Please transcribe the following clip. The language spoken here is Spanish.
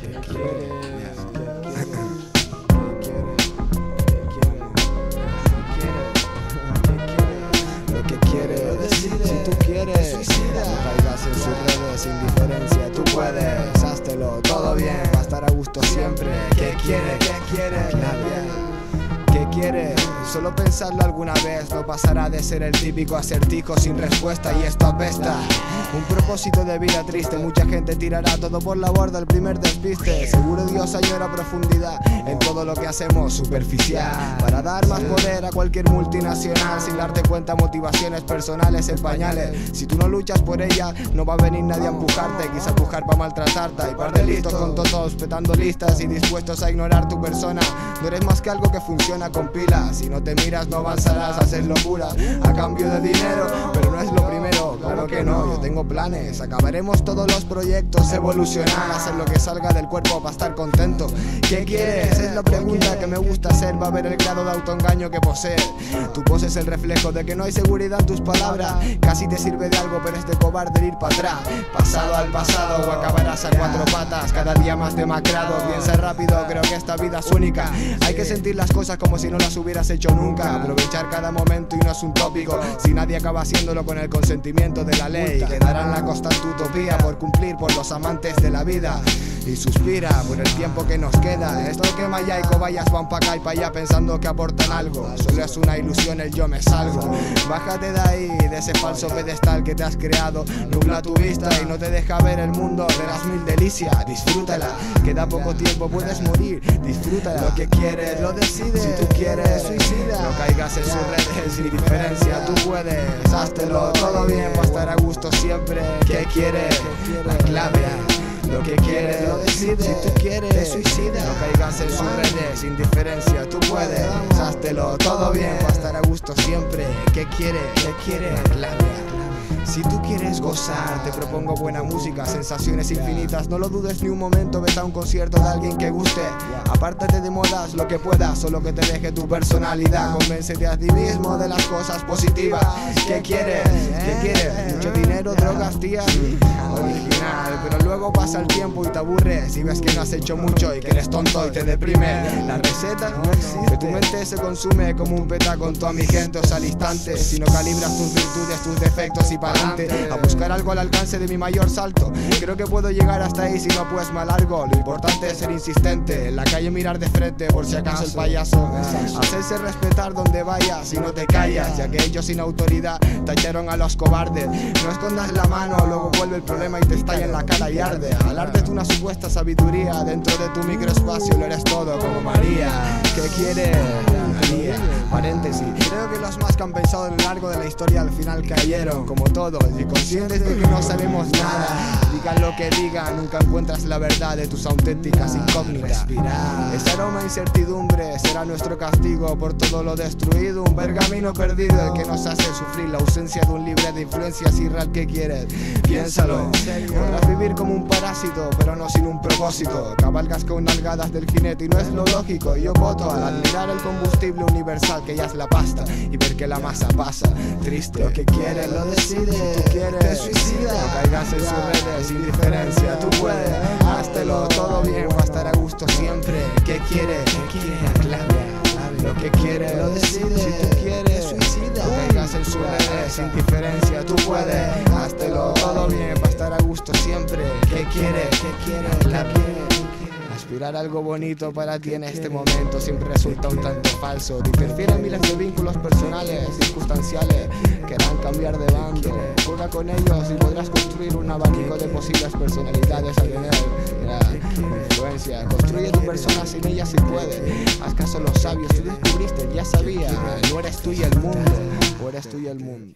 ¿Qué quieres? Lo que quieres, si tú quieres, no caigas en sus redes, indiferencia, tú puedes, háztelo todo bien, va a estar a gusto siempre. ¿Qué quieres? ¿Qué quieres? ¿Qué quieres? Solo pensarlo alguna vez no pasará de ser el típico acertijo sin respuesta y esto apesta. Un propósito de vida triste, mucha gente tirará todo por la borda el primer despiste. Seguro Dios añora profundidad en todo lo que hacemos superficial. Para dar más poder a cualquier multinacional sin darte cuenta motivaciones personales en pañales. Si tú no luchas por ella, no va a venir nadie a empujarte, quizá empujar para maltratarte. Y par de listos con todos petando listas y dispuestos a ignorar tu persona. No eres más que algo que funciona con Si no te miras, no avanzarás a hacer locura a cambio de dinero, pero no es lo primero. Claro que no, yo tengo planes. Acabaremos todos los proyectos, evolucionar, hacer lo que salga del cuerpo para estar contento. ¿Qué quieres? Es la pregunta que me gusta hacer. Va a ver el grado de autoengaño que posees. Tu pose es el reflejo de que no hay seguridad en tus palabras. Casi te sirve de algo, pero es de cobarde ir para atrás. Pasado al pasado o acabarás a cuatro patas. Cada día más demacrado. Piensa rápido, creo que esta vida es única. Hay que sentir las cosas como si no las hubieras hecho nunca. Aprovechar cada momento y no es un tópico. Si nadie acaba haciéndolo con el consentimiento de la ley, quedará en la constante utopía por cumplir por los amantes de la vida. Y suspira por el tiempo que nos queda. Esto que Maya y cobayas van pa' acá y pa' allá pensando que aportan algo. Solo es una ilusión el yo me salgo. Bájate de ahí, de ese falso pedestal que te has creado. Nubla tu vista y no te deja ver el mundo de las mil delicias. Disfrútala, queda poco tiempo, puedes morir. Disfrútala. Lo que quieres, lo decides. Si tú quieres, suicida. No caigas en sus redes, sin diferencia, tú puedes. Háztelo todo bien, para estar a gusto siempre. ¿Qué quieres? La clave. Lo que quieres, lo decides. Si tú quieres, te suicida. No caigas en sus redes, indiferencia, tú puedes. Háztelo todo bien, para estar a gusto siempre. ¿Qué quieres? ¿Qué quieres? La clave. Si tú quieres gozar, te propongo buena música, sensaciones infinitas. No lo dudes ni un momento, vete a un concierto de alguien que guste. Apártate de modas lo que puedas, solo que te deje tu personalidad. Convéncete a ti mismo de las cosas positivas. ¿Qué quieres? ¿Qué quieres? Mucho dinero, drogas, tías. Original, pasa el tiempo y te aburres. Y ves que no has hecho mucho y que eres tonto y te deprime. La receta no existe. Tu mente se consume como un petacón, a mi gente al instante. Si no calibras tus virtudes, tus defectos y para a buscar algo al alcance de mi mayor salto. Creo que puedo llegar hasta ahí si no pues me alargo. Lo importante es ser insistente, en la calle mirar de frente por si acaso el payaso. Hacerse respetar donde vayas si no te callas, ya que ellos sin autoridad tacharon a los cobardes. No escondas la mano, luego vuelve el problema y te estalla en la cara y arde. Hablarte de una supuesta sabiduría dentro de tu microespacio, lo eres todo como María. ¿Qué quieres? Paréntesis. Creo que los más que han pensado a lo largo de la historia al final cayeron, como todos, y conscientes de que no sabemos nada. Digan lo que digan, nunca encuentras la verdad de tus auténticas incógnitas. Ese aroma de incertidumbre será nuestro castigo por todo lo destruido. Un pergamino perdido el que nos hace sufrir la ausencia de un libre de influencias irreal que quieres. Piénsalo. Podrás vivir como un parásito, pero no sin un propósito. Cabalgas con nalgadas del jinete y no es lo lógico. Yo voto al admirar el combustible universal que ya es la pasta y ver que la masa pasa. Triste. Lo que quieres lo decides. Si tú quieres, te suicida. No caigas en sus redes, indiferencia, tú puedes. Háztelo todo bien, va a estar a gusto siempre. ¿Qué quieres? ¿Qué quieres? La clave. Lo que quieres, lo decides. Si tú quieres, suicida. No caigas en sus redes, indiferencia, tú puedes. Háztelo todo bien, va a estar a gusto siempre. ¿Qué quieres? ¿Qué quieres? La clave. Aspirar a algo bonito para ti en este momento siempre resulta un tanto falso. Te miles de vínculos personales, circunstanciales, querrán cambiar de bando. Juega con ellos y podrás construir un abanico de posibles personalidades a tener influencia. Construye tu persona sin ella si puedes. Haz caso a los sabios, tú descubriste, ya sabía. No eres tú y el mundo, o eres tú y el mundo.